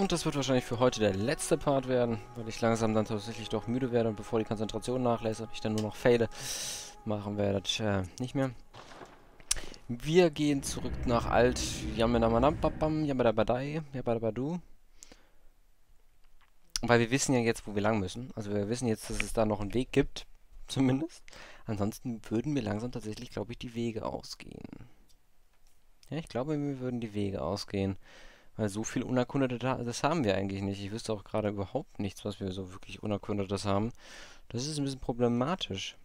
Und das wird wahrscheinlich für heute der letzte Part werden, weil ich langsam dann tatsächlich doch müde werde und bevor die Konzentration nachlässt und ich dann nur noch fade, machen wir das äh, nicht mehr. Wir gehen zurück nach Alt Yamadabadai, Yabadabadu. Weil wir wissen ja jetzt, wo wir lang müssen. Also wir wissen jetzt, dass es da noch einen Weg gibt, zumindest. Ansonsten würden mir langsam tatsächlich, glaube ich, die Wege ausgehen. Ja, ich glaube, mir würden die Wege ausgehen. Weil so viel Unerkundetes das haben wir eigentlich nicht. Ich wüsste auch gerade überhaupt nichts, was wir so wirklich Unerkundetes haben. Das ist ein bisschen problematisch.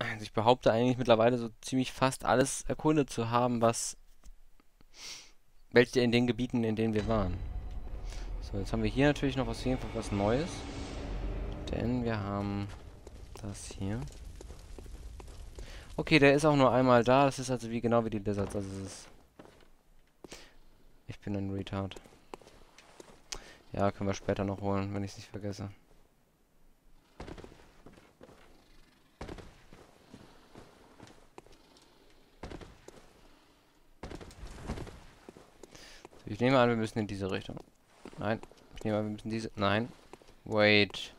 Also ich behaupte eigentlich mittlerweile so ziemlich fast alles erkundet zu haben, was welche in den Gebieten, in denen wir waren. So, jetzt haben wir hier natürlich noch was, jeden Fall was Neues. Denn wir haben das hier. Okay, der ist auch nur einmal da. Das ist also wie genau wie die Lizards. Also es ist bin ein Retard. Ja, können wir später noch holen, wenn ich es nicht vergesse. Ich nehme an, wir müssen in diese Richtung. Nein. Ich nehme an, wir müssen diese... Nein. Wait.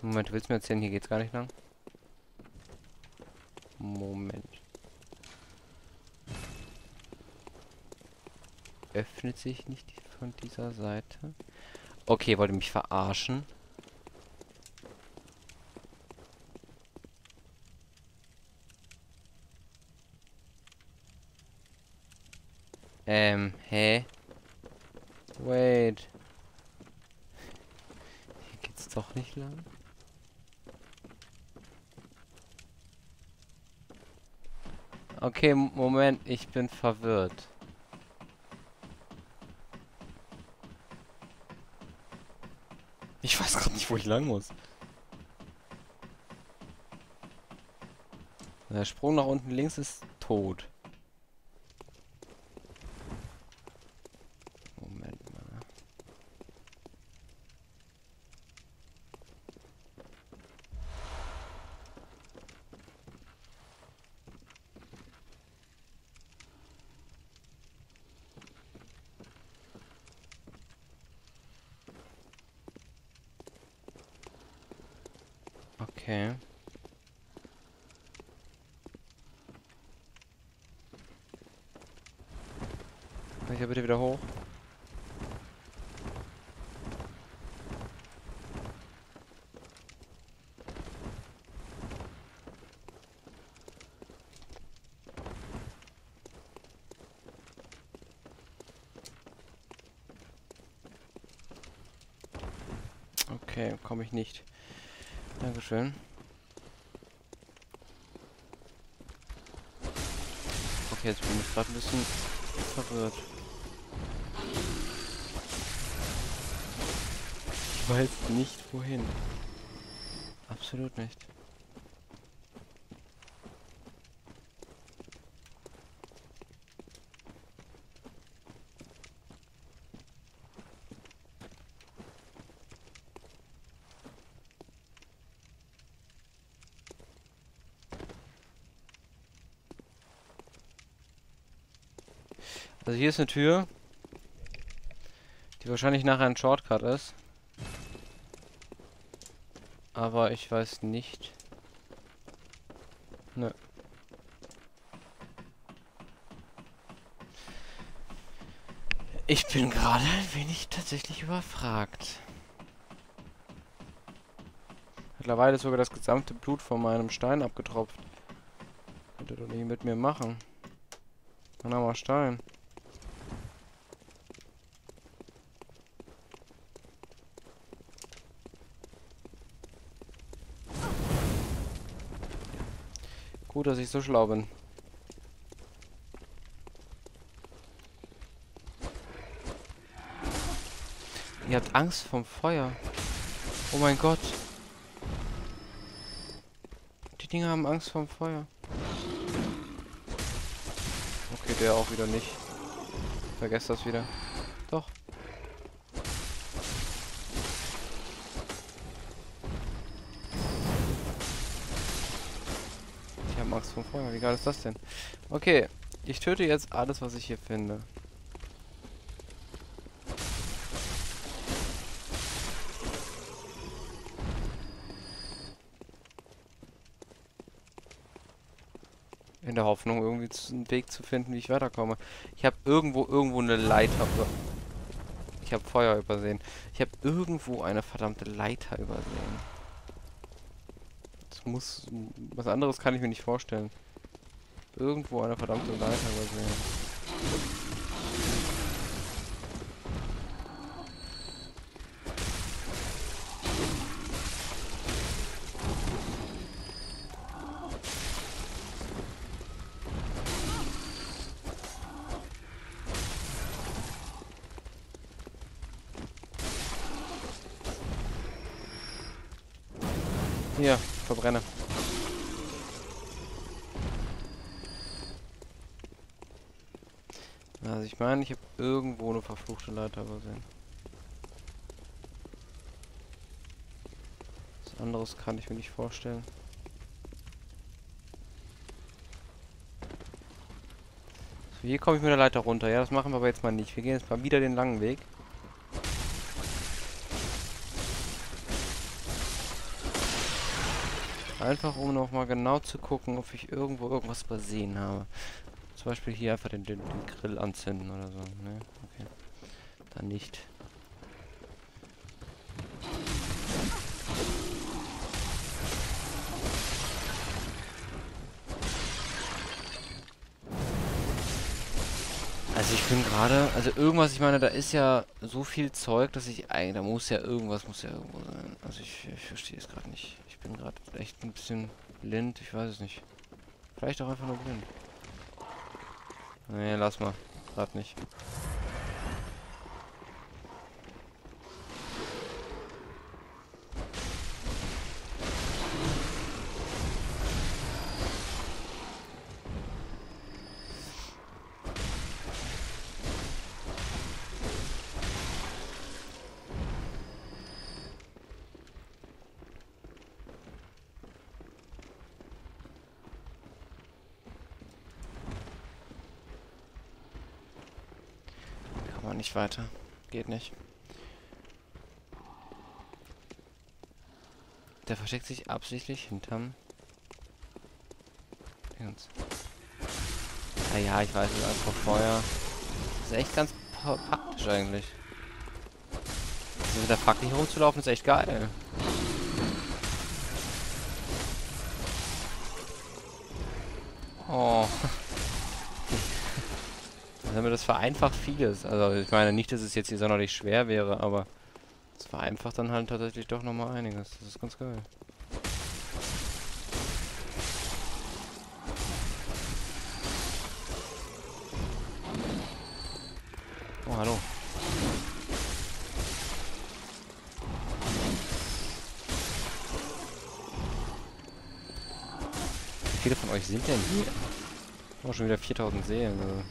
Moment, willst du mir erzählen, hier geht's gar nicht lang? Moment. Öffnet sich nicht von dieser Seite? Okay, wollte mich verarschen. Ähm, hä? Wait. Hier geht's doch nicht lang. Okay, Moment, ich bin verwirrt. Ich weiß gerade nicht, wo ich lang muss. Der Sprung nach unten links ist tot. Okay. Kann ich ja bitte wieder hoch? Okay, komme ich nicht. Dankeschön. Okay, jetzt bin ich gerade ein bisschen verwirrt. Ich weiß nicht wohin. Absolut nicht. Also hier ist eine Tür. Die wahrscheinlich nachher ein Shortcut ist. Aber ich weiß nicht. Nö. Ich bin gerade ein wenig tatsächlich überfragt. Mittlerweile ist sogar das gesamte Blut von meinem Stein abgetropft. Könnt ihr doch nicht mit mir machen. Dann haben wir Stein. Gut, dass ich so schlau bin. Ihr habt Angst vom Feuer. Oh mein Gott. Die Dinger haben Angst vom Feuer. Okay, der auch wieder nicht. Vergesst das wieder. Doch. von vorher. Wie geil ist das denn? Okay, ich töte jetzt alles, was ich hier finde. In der Hoffnung, irgendwie einen Weg zu finden, wie ich weiterkomme. Ich habe irgendwo, irgendwo eine Leiter... Ich habe Feuer übersehen. Ich habe irgendwo eine verdammte Leiter übersehen. Muss... Was anderes kann ich mir nicht vorstellen. Irgendwo eine verdammte Leiter übersehen. Hier, verbrenne. Also ich meine, ich habe irgendwo eine verfluchte Leiter übersehen. Was anderes kann ich mir nicht vorstellen. So, hier komme ich mit der Leiter runter. Ja, das machen wir aber jetzt mal nicht. Wir gehen jetzt mal wieder den langen Weg. Einfach um nochmal genau zu gucken, ob ich irgendwo irgendwas übersehen habe. Zum Beispiel hier einfach den, den, den Grill anzünden oder so. Ne? Okay. Dann nicht. Also ich bin gerade, also irgendwas, ich meine, da ist ja so viel Zeug, dass ich eigentlich, da muss ja irgendwas, muss ja irgendwo sein. Also ich, ich verstehe es gerade nicht. Ich bin gerade echt ein bisschen blind, ich weiß es nicht. Vielleicht auch einfach nur blind. Nee, lass mal. Gerade nicht. nicht weiter. Geht nicht. Der versteckt sich absichtlich hinterm... Dings. Ah ja, ich weiß es einfach Feuer. Das ist echt ganz praktisch eigentlich. Also mit der Fackel hier rumzulaufen ist echt geil. Oh. damit das vereinfacht vieles. Also ich meine nicht, dass es jetzt hier sonderlich schwer wäre, aber es vereinfacht dann halt tatsächlich doch nochmal einiges. Das ist ganz geil. Oh, hallo. Wie viele von euch sind denn hier? Oh, schon wieder 4000 Seelen. Also.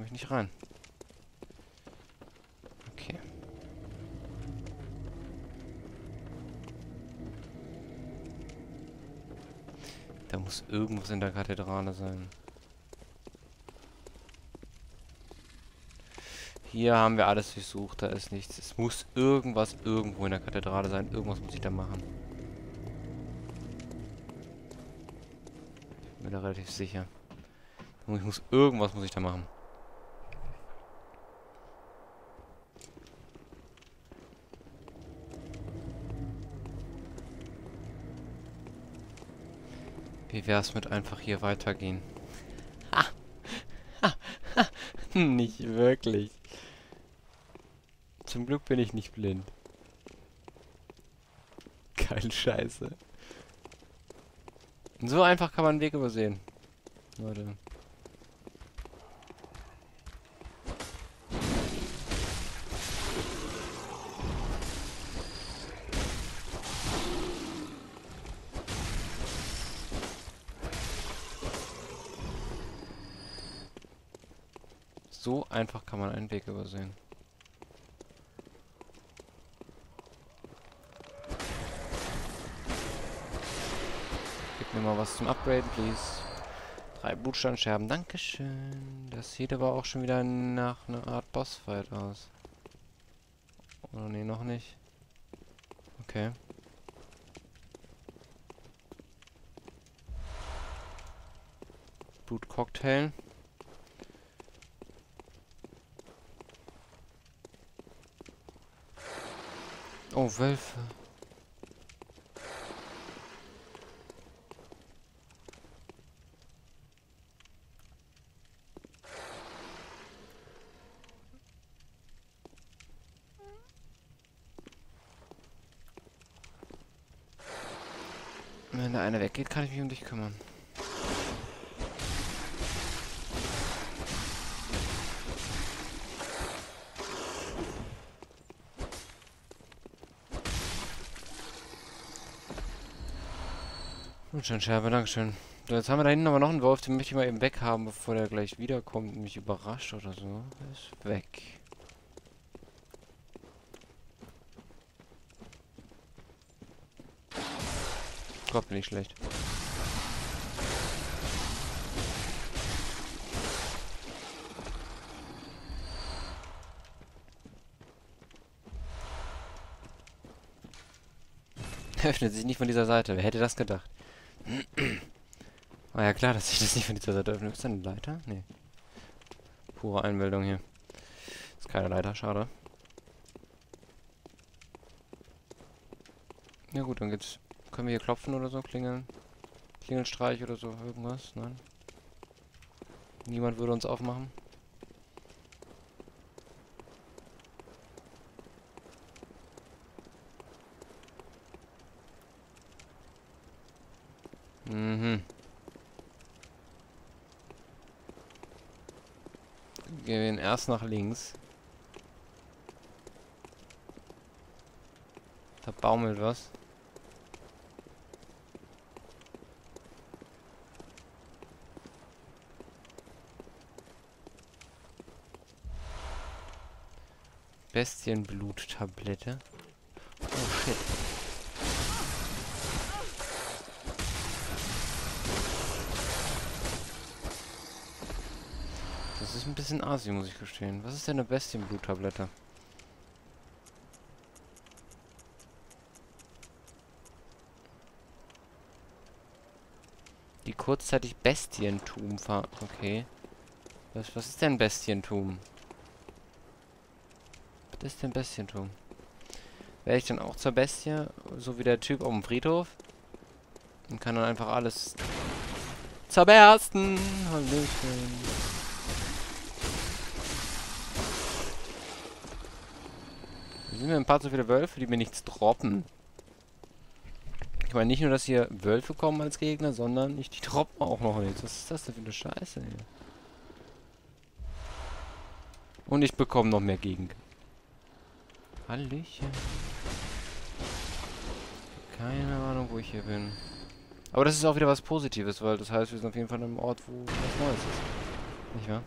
komme ich rein. Okay. Da muss irgendwas in der Kathedrale sein. Hier haben wir alles durchsucht, da ist nichts. Es muss irgendwas irgendwo in der Kathedrale sein. Irgendwas muss ich da machen. Ich bin da relativ sicher. Ich muss irgendwas muss ich da machen. Wie wär's mit einfach hier weitergehen? Ha! Ha! Ha! nicht wirklich. Zum Glück bin ich nicht blind. Geil Scheiße. So einfach kann man einen Weg übersehen. Leute. So einfach kann man einen Weg übersehen. Gib mir mal was zum Upgraden, please. Drei Blutsteinscherben, dankeschön. Das sieht aber auch schon wieder nach einer Art Bossfight aus. Oder nee, noch nicht. Okay. Blutcocktail. Oh, Wölfe. Wenn da einer weggeht, kann ich mich um dich kümmern. Gut, schön, Scherbe, dankeschön. So, jetzt haben wir da hinten aber noch einen Wolf, den möchte ich mal eben weghaben, bevor der gleich wiederkommt und mich überrascht oder so. Der ist weg. Gott, bin ich schlecht. Öffnet sich nicht von dieser Seite. Wer hätte das gedacht? War ja klar, dass sich das nicht von dieser Seite öffnet. Ist da eine Leiter? Nee. Pure Einbildung hier. Ist keine Leiter, schade. Ja gut, dann geht's. Können wir hier klopfen oder so? Klingeln? Klingelstreich oder so? Irgendwas? Nein? Niemand würde uns aufmachen? Mhm. Gehen erst nach links. Da baumelt was. Bestienbluttablette. Oh shit. Ist ein bisschen asi, muss ich gestehen. Was ist denn eine Bestienbluttablette? Die kurzzeitig Bestientum ver... Okay. Was, was ist denn Bestientum? Was ist denn Bestientum? Wäre ich dann auch zur Bestie? So wie der Typ auf dem Friedhof? Und kann dann einfach alles zerbersten. Hallöchen. Sind mir ein paar zu viele Wölfe, die mir nichts droppen. Ich meine nicht nur, dass hier Wölfe kommen als Gegner, sondern ich die droppen auch noch nichts. Was ist das denn für eine Scheiße hier? Und ich bekomme noch mehr Gegend. Hallöchen. Keine Ahnung, wo ich hier bin. Aber das ist auch wieder was Positives, weil das heißt, wir sind auf jeden Fall an einem Ort, wo was Neues ist. Nicht wahr?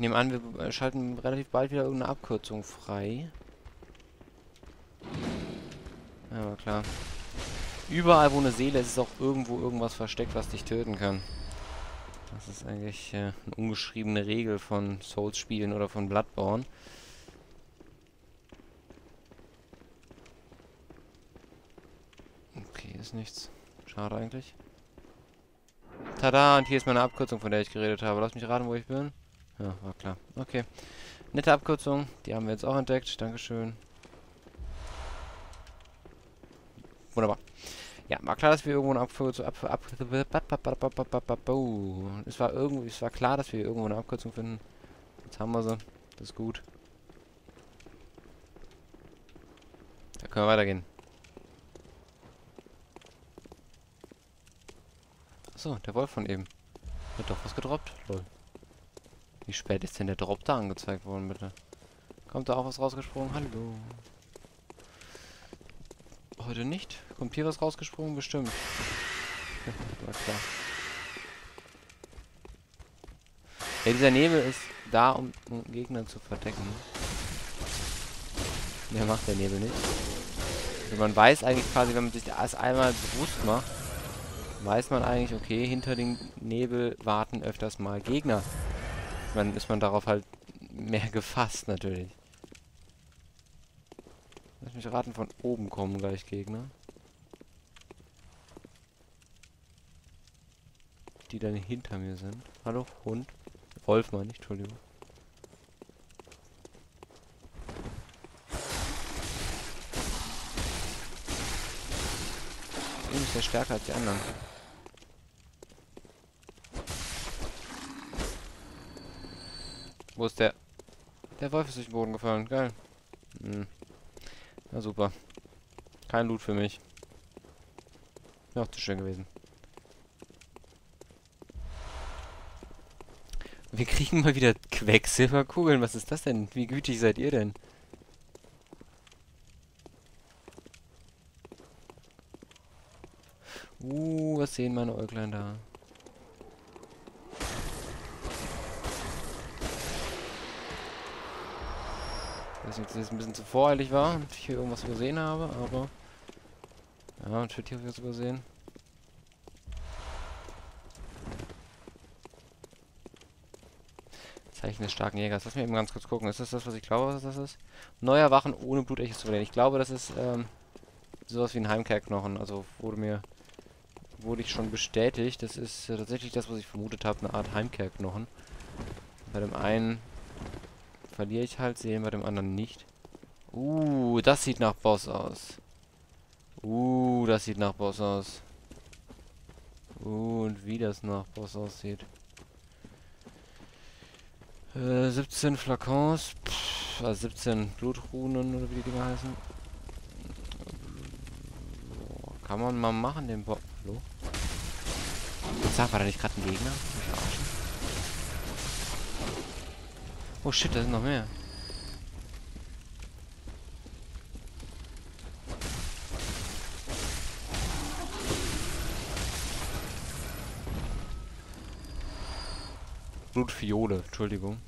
Ich nehme an, wir schalten relativ bald wieder irgendeine Abkürzung frei. Ja, klar. Überall, wo eine Seele ist, ist auch irgendwo irgendwas versteckt, was dich töten kann. Das ist eigentlich äh, eine ungeschriebene Regel von Souls-Spielen oder von Bloodborne. Okay, ist nichts. Schade eigentlich. Tada, und hier ist meine Abkürzung, von der ich geredet habe. Lass mich raten, wo ich bin. Ja, war klar. Okay. Nette Abkürzung. Die haben wir jetzt auch entdeckt. Dankeschön. Wunderbar. Ja, war klar, dass wir irgendwo eine Abkürzung... Ab, ab, es war irgendwie... Es war klar, dass wir irgendwo eine Abkürzung finden. Jetzt haben wir sie. Das ist gut. Da können wir weitergehen. Achso, der Wolf von eben. Hat doch was gedroppt. Lol. Wie spät ist denn der Drop da angezeigt worden, bitte? Kommt da auch was rausgesprungen? Hallo. Heute nicht? Kommt hier was rausgesprungen? Bestimmt. War klar. Ja, dieser Nebel ist da, um, um Gegner zu verdecken. Mehr macht der Nebel nicht. Also man weiß eigentlich quasi, wenn man sich das einmal bewusst macht, weiß man eigentlich, okay, hinter den Nebel warten öfters mal Gegner dann ist man darauf halt mehr gefasst natürlich. Lass mich raten, von oben kommen gleich Gegner. Die dann hinter mir sind. Hallo, Hund. Wolf meine ich, Entschuldigung. Irgendwie ist der stärker als die anderen. Wo ist der? Der Wolf ist durch den Boden gefallen. Geil. Hm. Na super. Kein Loot für mich. Wäre auch zu schön gewesen. Wir kriegen mal wieder Quecksilberkugeln. Was ist das denn? Wie gütig seid ihr denn? Uh, was sehen meine Äuglein da? Weiß nicht, ob das jetzt ein bisschen zu voreilig war und ich hier irgendwas übersehen habe, aber... Ja, natürlich habe ich was übersehen. Zeichen des starken Jägers. Lass mich eben ganz kurz gucken. Ist das das, was ich glaube, was das ist? Neuer Wachen ohne Blutechis zu verlieren. Ich glaube, das ist ähm, sowas wie ein Heimkehrknochen. Also wurde mir wurde ich schon bestätigt. Das ist äh, tatsächlich das, was ich vermutet habe. Eine Art Heimkehrknochen. Bei dem einen verliere ich halt, sehen bei dem anderen nicht. Uh, das sieht nach Boss aus. Uh, das sieht nach Boss aus. Uh, und wie das nach Boss aussieht. Äh, 17 Flakons. Pff, also 17 Blutrunen oder wie die Dinger heißen. Kann man mal machen, den Boss. Hallo? Sag, war da nicht gerade ein Gegner? Oh shit, da sind noch mehr. Blutfiole, Entschuldigung.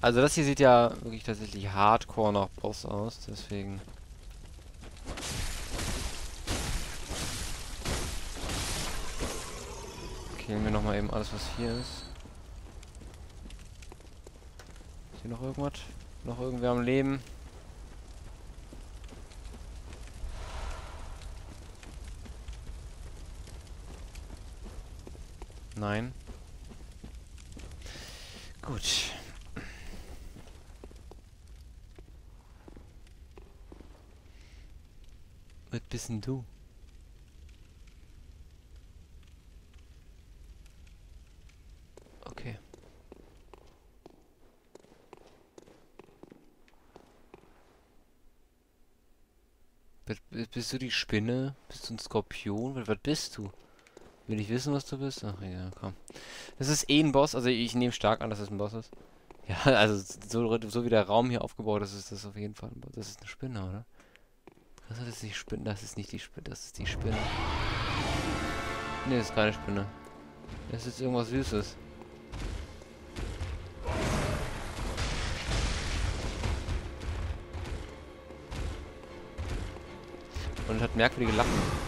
Also das hier sieht ja wirklich tatsächlich hardcore nach Boss aus, deswegen... Killen wir nochmal eben alles, was hier ist. Ist hier noch irgendwas? Noch irgendwer am Leben? Nein. Gut. Was bist denn du? Okay. Bist du die Spinne? Bist du ein Skorpion? Was bist du? Will ich wissen, was du bist? Ach ja, komm. Das ist eh ein Boss, also ich nehme stark an, dass es ein Boss ist. Ja, also so, so wie der Raum hier aufgebaut ist, ist das auf jeden Fall ein Boss. Das ist eine Spinne, oder? Das ist die Spinne, das ist nicht die Spinne, das ist die Spinne. Ne, das ist keine Spinne. Das ist irgendwas Süßes. Hat merkwürdige Lachen.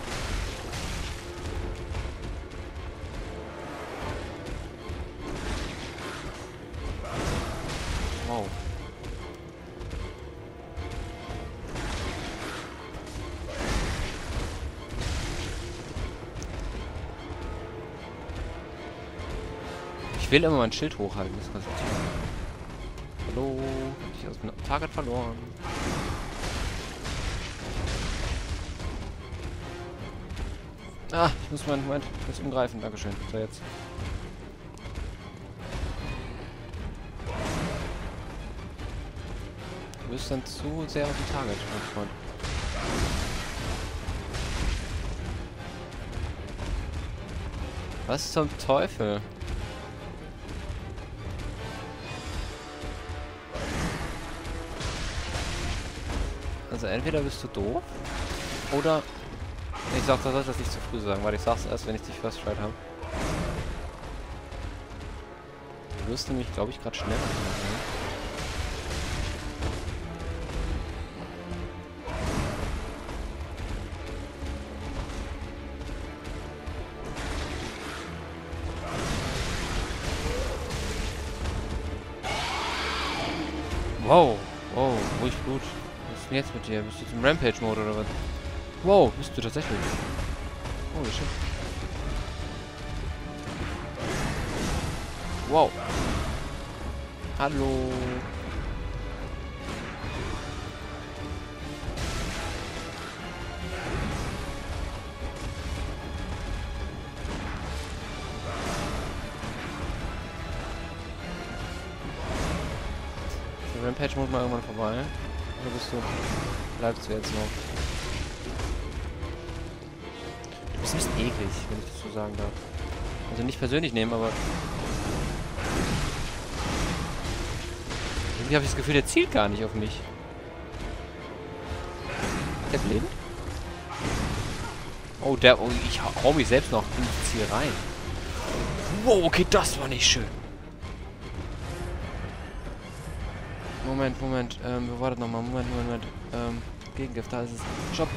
will immer mein Schild hochhalten. Das ist Hallo? Hab ich aus dem Target verloren. Ah, ich muss meinen Moment, muss umgreifen. Dankeschön. So jetzt. Du bist dann zu sehr auf dem Target, mein Freund. Was zum Teufel? Also entweder bist du doof oder ich sag, das soll das nicht zu früh sagen, weil ich sag's erst, wenn ich dich First Stride habe. Du wirst nämlich, glaube ich, gerade schneller. Machen. Wow, wow, ruhig Blut. Was ist denn jetzt mit dir? Bist du zum Rampage-Mode oder was? Wow, bist du tatsächlich. Oh, shit. Wow. Hallo. Der Rampage-Mode mal irgendwann vorbei. Oder bist du... Bleibst du jetzt noch? Eklig, wenn ich das so sagen darf. Also nicht persönlich nehmen, aber... Irgendwie habe ich das Gefühl, der zielt gar nicht auf mich. Der blind? Oh, der... Oh, ich hau mich selbst noch ins Ziel rein. Wow, okay, das war nicht schön. Moment, Moment. Ähm, wo war das nochmal? Moment, Moment, Moment. Ähm, Gegengift, da ist es. Stopp.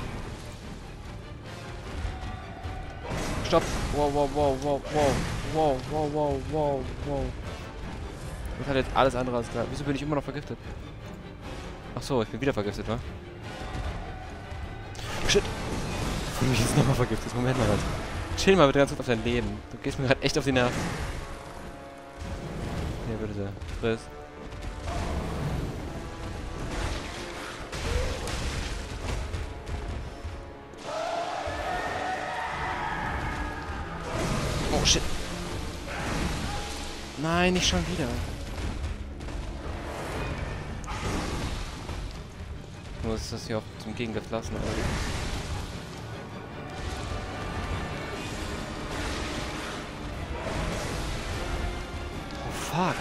Stopp. Wow, wow, wow, wow, wow. Wow, wow, wow, wow, wow. Das hat jetzt alles andere als klar. Wieso bin ich immer noch vergiftet? Ach so, ich bin wieder vergiftet, wa? Shit. Ich bin mich jetzt nochmal vergiftet. Moment mal. Chill mal bitte ganz kurz auf dein Leben. Du gehst mir gerade echt auf die Nerven. Hier, bitte sehr. Friss. Nein, nicht schon wieder. Ich muss das hier auch zum Gegengift lassen, aber... Oh fuck.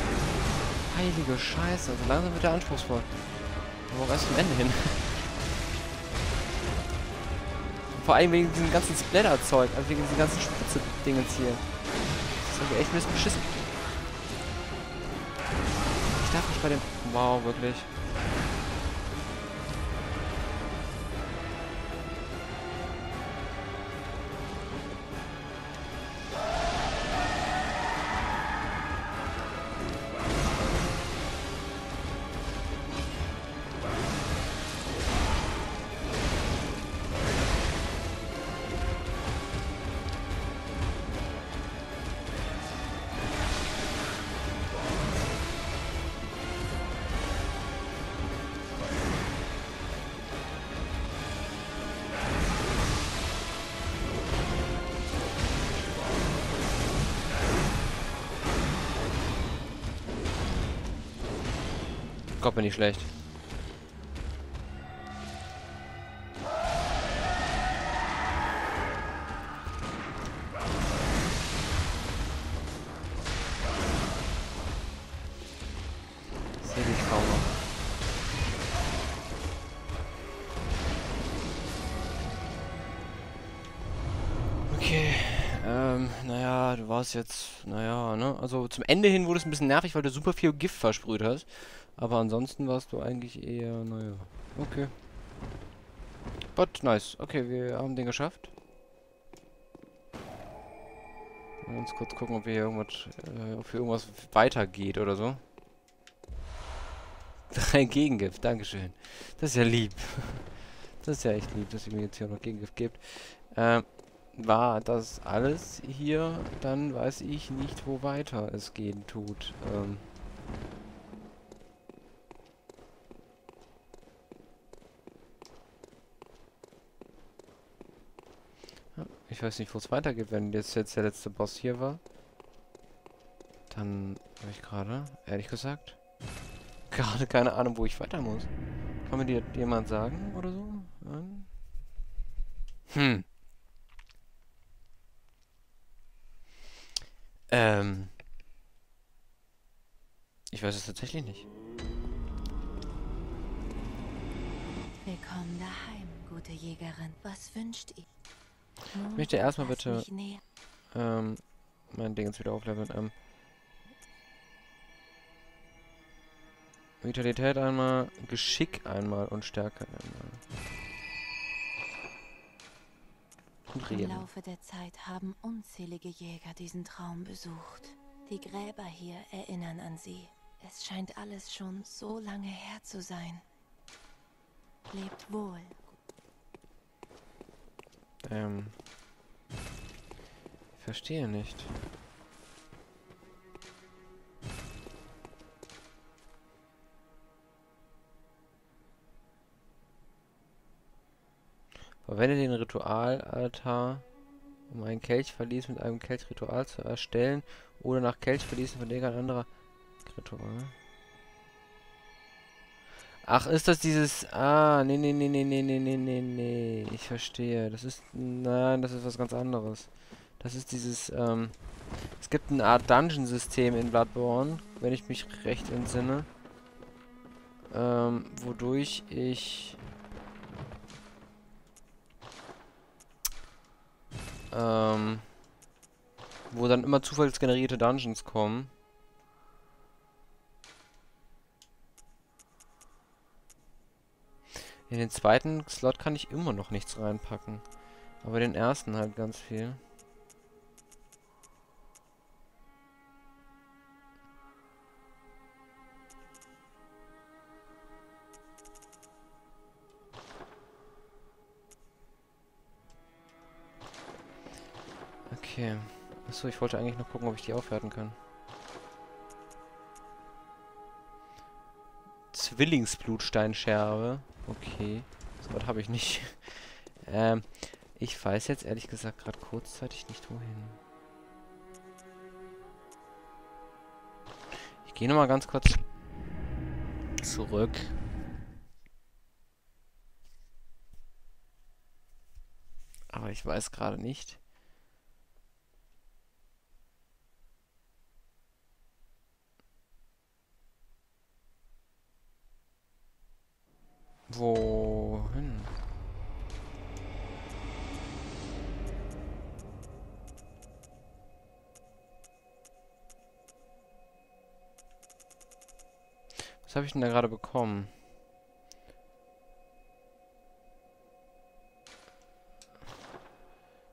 Heilige Scheiße, also langsam wird er anspruchsvoll. Aber auch erst zum Ende hin. Vor allem wegen diesem ganzen Splatter-Zeug, also wegen diesen ganzen Spitze-Dingens hier. Das ist echt ein bisschen beschissen. Bei dem... Wow, wirklich. Bin ich schlecht. Du warst jetzt, naja, ne? Also zum Ende hin wurde es ein bisschen nervig, weil du super viel Gift versprüht hast. Aber ansonsten warst du eigentlich eher, naja, okay. But nice. Okay, wir haben den geschafft. Mal uns kurz gucken, ob wir hier irgendwas, äh, ob hier irgendwas weitergeht oder so. Drei Gegengift, Dankeschön. Das ist ja lieb. Das ist ja echt lieb, dass ihr mir jetzt hier noch Gegengift gibt. Ähm, war das alles hier, dann weiß ich nicht, wo weiter es gehen tut. Ähm ich weiß nicht, wo es weitergeht, wenn jetzt, jetzt der letzte Boss hier war. Dann habe ich gerade, ehrlich gesagt, gerade keine Ahnung, wo ich weiter muss. Kann mir dir jemand sagen oder so? Hm. Ähm. Ich weiß es tatsächlich nicht. Willkommen daheim, gute Jägerin. Was wünscht ihr? Ich möchte erstmal bitte ähm, mein Ding jetzt wieder aufleveln. Ähm, Vitalität einmal, Geschick einmal und Stärke einmal. Und Im Laufe der Zeit haben unzählige Jäger diesen Traum besucht. Die Gräber hier erinnern an sie. Es scheint alles schon so lange her zu sein. Lebt wohl. Ähm. Ich verstehe nicht. Verwende den Ritualaltar, um einen Kelchverlies mit einem Kelchritual zu erstellen oder nach Kelchverließen von ein anderer Ritual. Ach, ist das dieses... Ah, nee, nee, nee, nee, nee, nee, nee, nee, nee. Ich verstehe. Das ist... Nein, das ist was ganz anderes. Das ist dieses, ähm... Es gibt eine Art Dungeon-System in Bloodborne, wenn ich mich recht entsinne. Ähm, wodurch ich... Ähm... Wo dann immer zufallsgenerierte Dungeons kommen. In den zweiten Slot kann ich immer noch nichts reinpacken. Aber den ersten halt ganz viel. Okay. Achso, ich wollte eigentlich noch gucken, ob ich die aufwerten kann. Zwillingsblutsteinscherbe. Okay. So was habe ich nicht. ähm, ich weiß jetzt ehrlich gesagt gerade kurzzeitig nicht wohin. Ich gehe nochmal ganz kurz zurück. Aber ich weiß gerade nicht. Wohin? Was habe ich denn da gerade bekommen?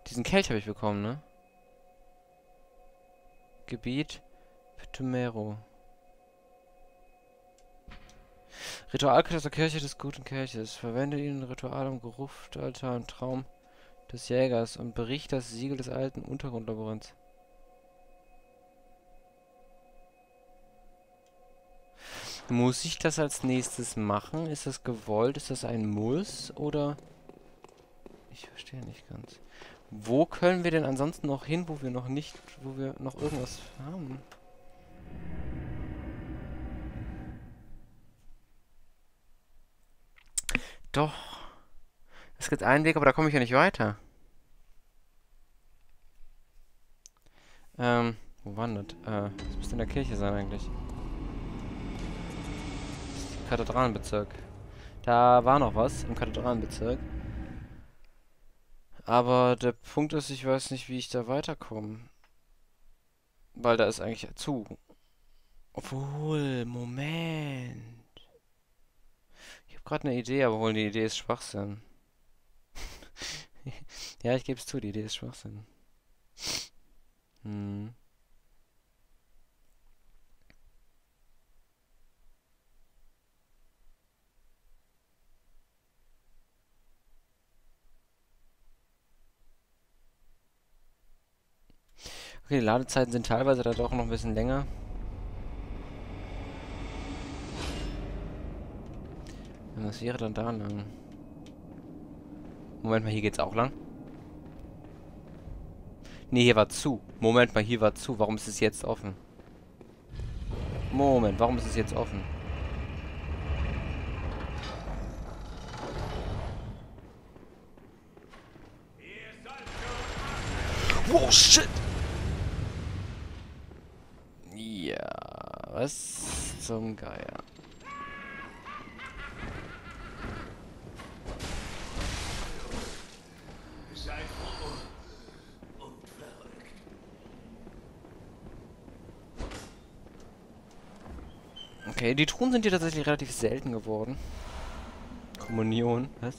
Diesen Kelch habe ich bekommen, ne? Gebiet Petumero. Ritualkreis der Kirche des guten Kelches. Verwende ihn in Ritual um Geruftaltar und Traum des Jägers und bricht das Siegel des alten Untergrundlabyrinths. Muss ich das als nächstes machen? Ist das gewollt? Ist das ein Muss? Oder... Ich verstehe nicht ganz. Wo können wir denn ansonsten noch hin, wo wir noch nicht... wo wir noch irgendwas haben? Doch. Es gibt einen Weg, aber da komme ich ja nicht weiter. Ähm, wo wandert? Äh, das müsste in der Kirche sein eigentlich. Kathedralenbezirk. Da war noch was im Kathedralenbezirk. Aber der Punkt ist, ich weiß nicht, wie ich da weiterkomme. Weil da ist eigentlich zu. Obwohl, Moment habe gerade eine Idee, aber wohl die Idee ist Schwachsinn. ja, ich gebe es zu, die Idee ist Schwachsinn. Hm. Okay, die Ladezeiten sind teilweise da doch noch ein bisschen länger. Was wäre dann da lang? Moment mal, hier geht's auch lang. Ne, hier war zu. Moment mal, hier war zu. Warum ist es jetzt offen? Moment, warum ist es jetzt offen? Oh, shit! Ja, was zum Geier. Okay, die Truhen sind hier tatsächlich relativ selten geworden. Kommunion, was?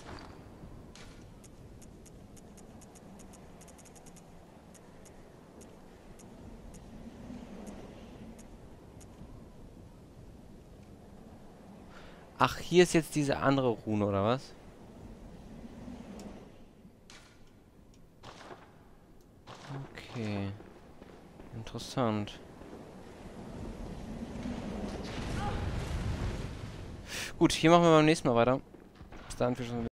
Ach, hier ist jetzt diese andere Rune, oder was? Okay. Interessant. Gut, hier machen wir beim nächsten Mal weiter. Bis dann, viel Spaß.